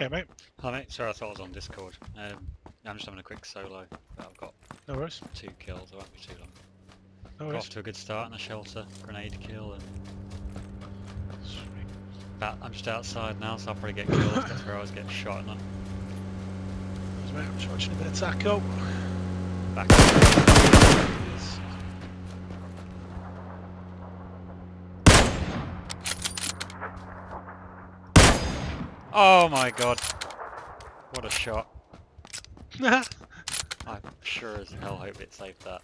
Hey mate, Hi mate, sorry I thought I was on Discord. Um, I'm just having a quick solo, but I've got no worries. two kills, I won't be too long. No Got off to a good start in the shelter, grenade kill, and. I'm just outside now, so I'll probably get killed. That's where I was getting shot and Thanks, mate. I'm watching a bit of taco. back. Oh my god! What a shot! I sure as hell hope it saved that.